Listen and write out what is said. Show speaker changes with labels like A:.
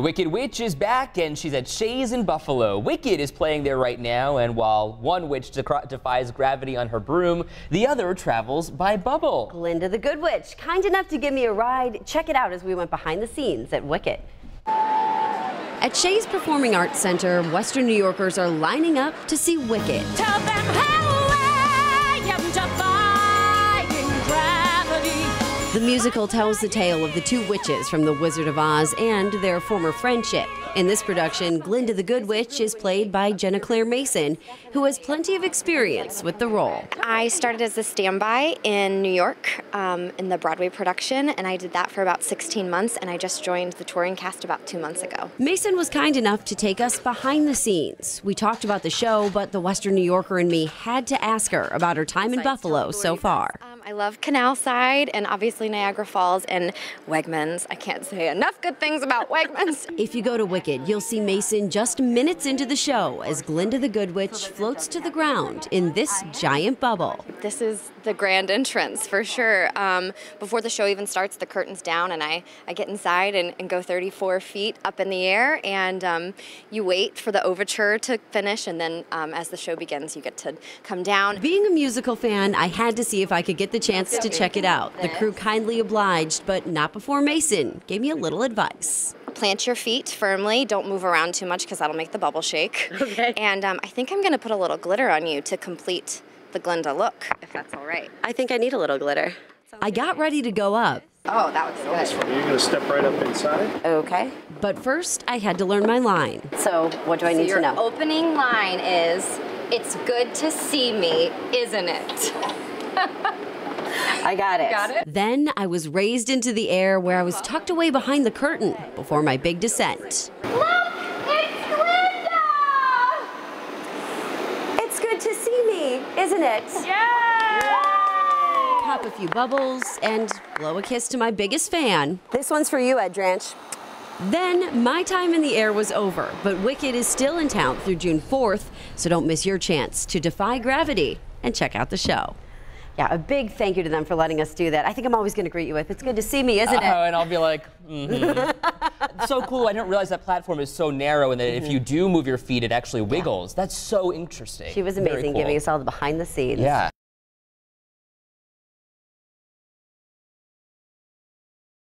A: Wicked Witch is back and she's at Shea's in Buffalo. Wicked is playing there right now, and while one witch defies gravity on her broom, the other travels by bubble.
B: Glinda the Good Witch, kind enough to give me a ride. Check it out as we went behind the scenes at Wicked. At Shea's Performing Arts Center, Western New Yorkers are lining up to see Wicked.
C: Tell them how
B: The musical tells the tale of the two witches from The Wizard of Oz and their former friendship. In this production, Glinda the Good Witch is played by Jenna Claire Mason, who has plenty of experience with the role.
D: I started as a standby in New York um, in the Broadway production, and I did that for about 16 months, and I just joined the touring cast about two months ago.
B: Mason was kind enough to take us behind the scenes. We talked about the show, but the Western New Yorker and me had to ask her about her time in Buffalo so far.
D: I love Canal Side and obviously Niagara Falls and Wegmans. I can't say enough good things about Wegmans.
B: If you go to Wicked, you'll see Mason just minutes into the show as Glinda the Good Witch floats to the ground in this giant bubble.
D: This is the grand entrance for sure. Um, before the show even starts, the curtain's down and I, I get inside and, and go 34 feet up in the air and um, you wait for the overture to finish and then um, as the show begins, you get to come down.
B: Being a musical fan, I had to see if I could get the chance to check it out. The crew kindly obliged, but not before Mason gave me a little advice.
D: Plant your feet firmly. Don't move around too much because that'll make the bubble shake.
B: Okay.
D: And um, I think I'm going to put a little glitter on you to complete the Glinda look, if that's all right.
B: I think I need a little glitter. I got ready to go up,
D: Oh, that looks good.
E: You're going to step right up inside.
B: okay? But first, I had to learn my line. So, what do I
D: So
B: need
D: your
B: to know?
D: Your opening line is, "It's good to see me, isn't it?"
B: I got it.
D: Got it?
B: Then I was raised into the air where I was tucked away behind the curtain before my big descent.
D: Look, it's Glinda!
B: It's good to see me, isn't it? Yeah! Pop a few bubbles and blow a kiss to my biggest fan. This one's for you, Ed Dranch. Then my time in the air was over, but Wicked is still in town through June 4th, so don't miss your chance to defy gravity and check out the show. Yeah, a big thank you to them for letting us do that. I think I'm always going to greet you with, it's good to see me, isn't it?
A: Oh, and I'll be like, mm-hmm. so cool. I didn't realize that platform is so narrow and that if you do move your feet, it actually wiggles. That's so interesting.
B: Mm-hmm. She was amazing
A: cool.
B: giving us all the behind the scenes.
A: Yeah.